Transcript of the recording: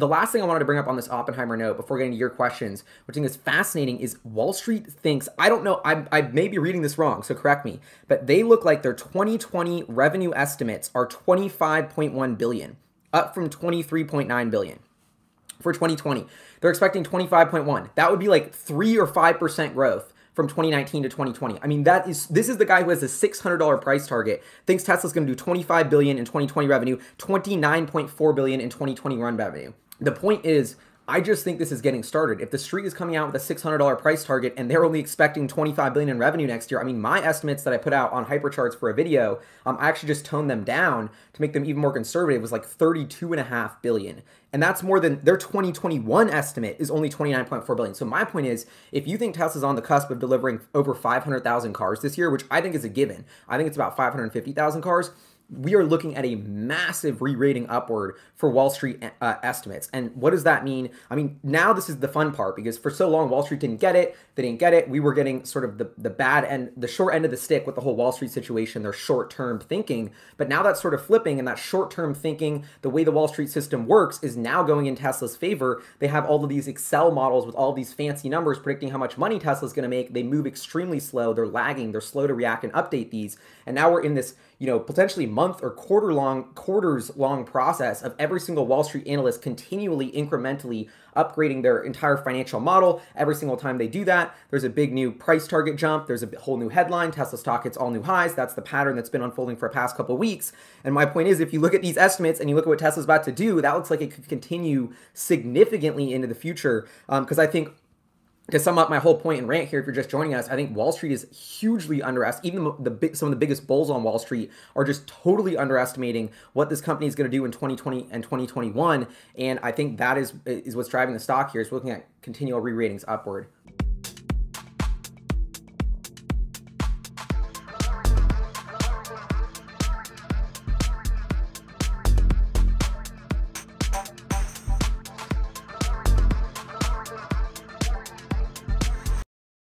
the last thing I wanted to bring up on this Oppenheimer note before getting to your questions, which I think is fascinating, is Wall Street thinks, I don't know, I, I may be reading this wrong, so correct me, but they look like their 2020 revenue estimates are 25.1 billion, up from 23.9 billion for 2020. They're expecting 25.1. That would be like 3 or 5% growth from 2019 to 2020. I mean, that is this is the guy who has a $600 price target. Thinks Tesla's going to do 25 billion in 2020 revenue, 29.4 billion in 2021 revenue. The point is I just think this is getting started. If the street is coming out with a $600 price target and they're only expecting 25 billion in revenue next year, I mean, my estimates that I put out on hypercharts for a video, um, I actually just toned them down to make them even more conservative. Was like 32 and a half billion, and that's more than their 2021 estimate is only 29.4 billion. So my point is, if you think Tesla's on the cusp of delivering over 500,000 cars this year, which I think is a given, I think it's about 550,000 cars we are looking at a massive re-rating upward for Wall Street uh, estimates. And what does that mean? I mean, now this is the fun part because for so long Wall Street didn't get it. They didn't get it. We were getting sort of the, the bad end, the short end of the stick with the whole Wall Street situation, their short-term thinking. But now that's sort of flipping and that short-term thinking, the way the Wall Street system works is now going in Tesla's favor. They have all of these Excel models with all these fancy numbers predicting how much money Tesla's going to make. They move extremely slow. They're lagging. They're slow to react and update these. And now we're in this you know, potentially month or quarter long, quarters long process of every single Wall Street analyst continually incrementally upgrading their entire financial model. Every single time they do that, there's a big new price target jump. There's a whole new headline. Tesla stock hits all new highs. That's the pattern that's been unfolding for the past couple weeks. And my point is, if you look at these estimates and you look at what Tesla's about to do, that looks like it could continue significantly into the future. Because um, I think to sum up my whole point and rant here, if you're just joining us, I think Wall Street is hugely underestimated. Even the, some of the biggest bulls on Wall Street are just totally underestimating what this company is going to do in 2020 and 2021. And I think that is is what's driving the stock here. Is looking at continual re-ratings upward.